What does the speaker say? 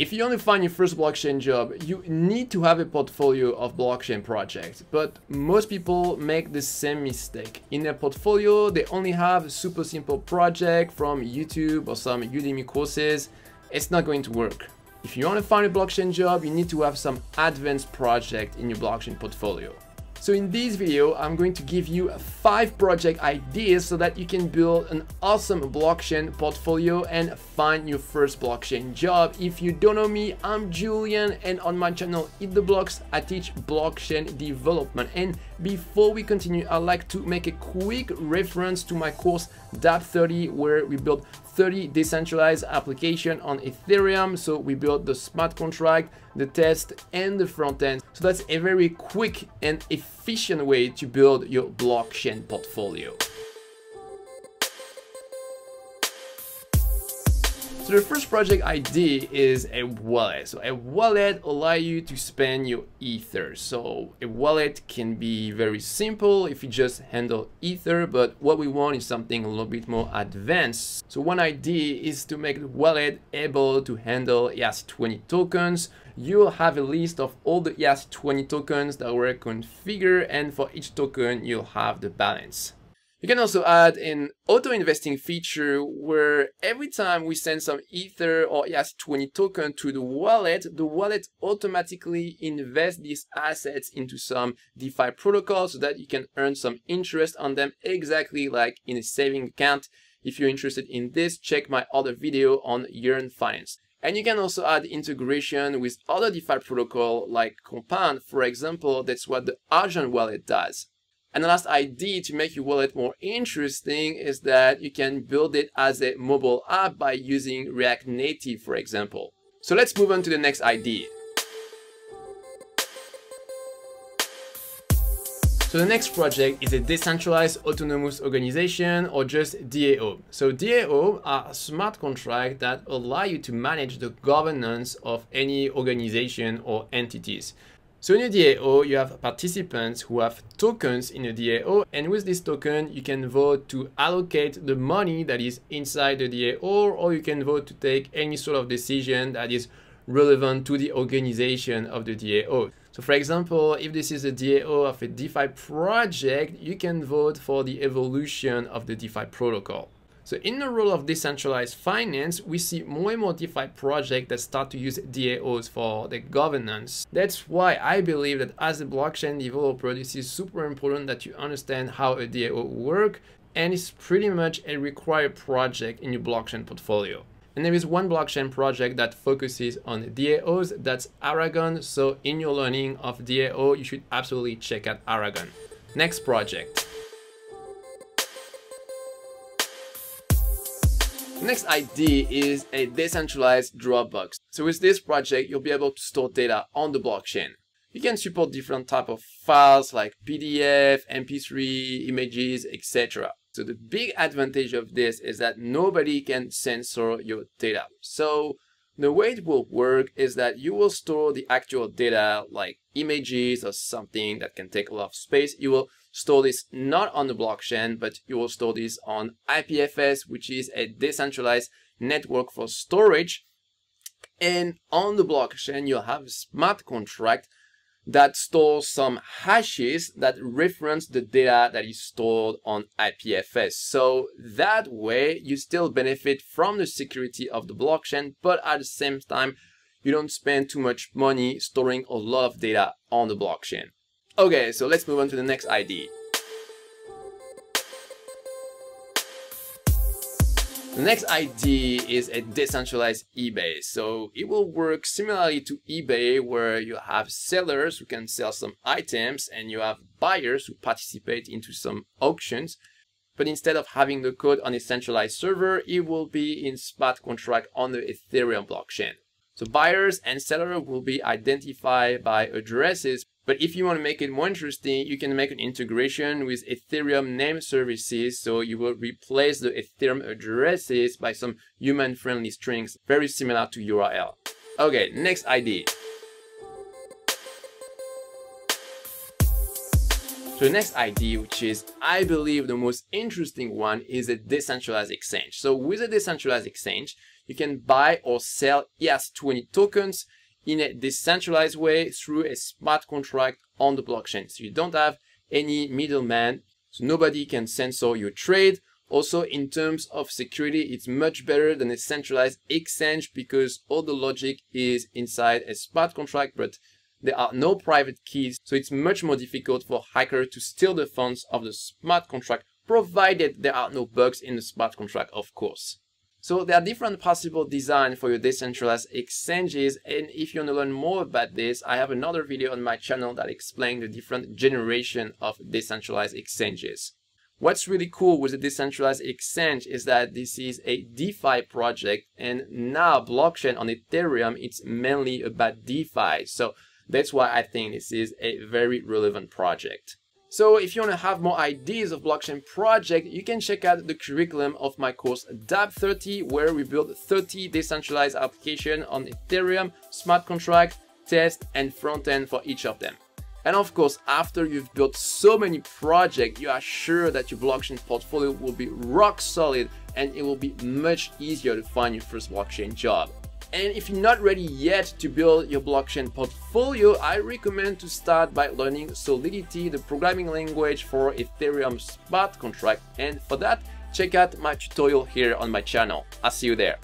If you only find your first blockchain job, you need to have a portfolio of blockchain projects, but most people make the same mistake. In their portfolio, they only have a super simple project from YouTube or some Udemy courses. It's not going to work. If you want to find a blockchain job, you need to have some advanced project in your blockchain portfolio. So in this video, I'm going to give you five project ideas so that you can build an awesome blockchain portfolio and find your first blockchain job. If you don't know me, I'm Julien and on my channel Eat the Blocks, I teach blockchain development. And before we continue, I'd like to make a quick reference to my course DApp 30 where we build 30 decentralized application on Ethereum. So we built the smart contract, the test and the front end. So that's a very quick and efficient way to build your blockchain portfolio. So the first project idea is a wallet. So a wallet allow you to spend your ether. So a wallet can be very simple if you just handle ether, but what we want is something a little bit more advanced. So one idea is to make the wallet able to handle ERC20 tokens. You'll have a list of all the ERC20 tokens that were configured and for each token you'll have the balance. You can also add an auto investing feature where every time we send some Ether or ERC20 token to the wallet, the wallet automatically invests these assets into some DeFi protocol so that you can earn some interest on them exactly like in a saving account. If you're interested in this, check my other video on Yearn Finance. And you can also add integration with other DeFi protocol like Compound, for example, that's what the Argent wallet does. And the last idea to make your wallet more interesting is that you can build it as a mobile app by using React Native, for example. So let's move on to the next idea. So the next project is a decentralized autonomous organization or just DAO. So DAO are smart contracts that allow you to manage the governance of any organization or entities. So in a DAO, you have participants who have tokens in a DAO, and with this token, you can vote to allocate the money that is inside the DAO, or you can vote to take any sort of decision that is relevant to the organization of the DAO. So for example, if this is a DAO of a DeFi project, you can vote for the evolution of the DeFi protocol. So in the role of decentralized finance, we see more and more DeFi projects that start to use DAOs for the governance. That's why I believe that as a blockchain developer, this is super important that you understand how a DAO works and it's pretty much a required project in your blockchain portfolio. And there is one blockchain project that focuses on DAOs, that's Aragon. So in your learning of DAO, you should absolutely check out Aragon. Next project. Next idea is a decentralized Dropbox. So with this project, you'll be able to store data on the blockchain. You can support different type of files like PDF, MP3, images, etc. So the big advantage of this is that nobody can censor your data. So the way it will work is that you will store the actual data like images or something that can take a lot of space. You will store this not on the blockchain, but you will store this on IPFS, which is a decentralized network for storage. And on the blockchain, you'll have a smart contract that stores some hashes that reference the data that is stored on IPFS. So that way you still benefit from the security of the blockchain, but at the same time, you don't spend too much money storing a lot of data on the blockchain. Okay, so let's move on to the next idea. The next idea is a decentralized eBay. So it will work similarly to eBay where you have sellers who can sell some items and you have buyers who participate into some auctions. But instead of having the code on a centralized server, it will be in smart contract on the Ethereum blockchain. So buyers and sellers will be identified by addresses but if you want to make it more interesting, you can make an integration with Ethereum name services. So you will replace the Ethereum addresses by some human-friendly strings, very similar to URL. Okay, next idea. So the next idea, which is, I believe, the most interesting one, is a decentralized exchange. So with a decentralized exchange, you can buy or sell ERC20 tokens in a decentralized way through a smart contract on the blockchain. So you don't have any middleman, so nobody can censor your trade. Also, in terms of security, it's much better than a centralized exchange because all the logic is inside a smart contract, but there are no private keys, so it's much more difficult for hackers to steal the funds of the smart contract, provided there are no bugs in the smart contract, of course. So there are different possible designs for your decentralized exchanges, and if you want to learn more about this, I have another video on my channel that explains the different generation of decentralized exchanges. What's really cool with the decentralized exchange is that this is a DeFi project, and now blockchain on Ethereum, it's mainly about DeFi. So that's why I think this is a very relevant project. So if you want to have more ideas of blockchain project, you can check out the curriculum of my course DApp 30, where we build 30 decentralized applications on Ethereum, smart contract, test, and front end for each of them. And of course, after you've built so many projects, you are sure that your blockchain portfolio will be rock solid and it will be much easier to find your first blockchain job. And if you're not ready yet to build your blockchain portfolio, I recommend to start by learning Solidity, the programming language for Ethereum smart contract. And for that, check out my tutorial here on my channel. I'll see you there.